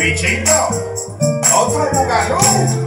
Bichito, otro bugalú.